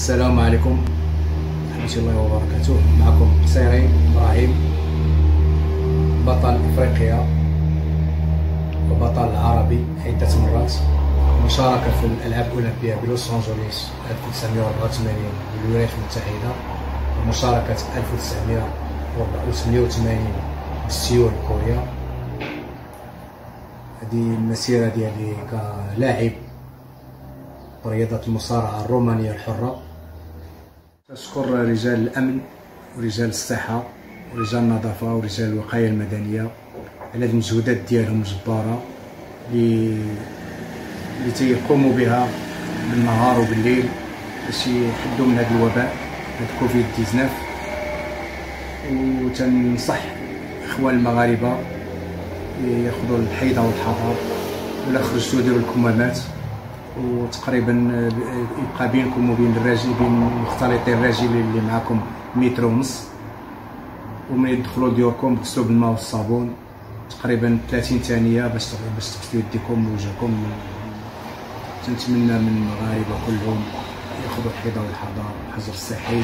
السلام عليكم. ورحمة الله وبركاته. معكم سيرين إبراهيم بطل إفريقيا وبطل عربي عدة مرات مشاركة في الألعاب الأولمبية بلوس أنجلوس 1984 بالولايات المتحدة ومشاركة 1988 بسيول كوريا. هذه المسيرة ديالي كلاعب رياضة المصارعة الرومانية الحرة. أشكر رجال الأمن ورجال الصحة ورجال النظافة ورجال الوقاية المدنية على المجهودات ديالهم الجبارة اللي اللي تيقوموا بها بالنهار وبالليل باش يحدوا من هذا الوباء هذا كوفيد 19 وتنصح إخوان المغاربة ياخذوا الحيضة والحذر ولا خرجتوا ديروا الكمامات. وتقريبا يبقى بينكم وبين الراجل بين مختلطي الراجل اللي معاكم متر ونص ومن يدخلوا لديوركم تغسلوا بالماء والصابون. تقريبا 30 ثانية باش باش تغسلوا يديكم ووجهكم تنتمنى من المغاربة كلهم ياخذوا الحذاء والحذر الحجر الصحي.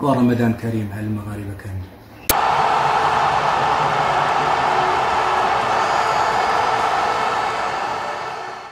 ورمضان كريم على المغاربة كاملين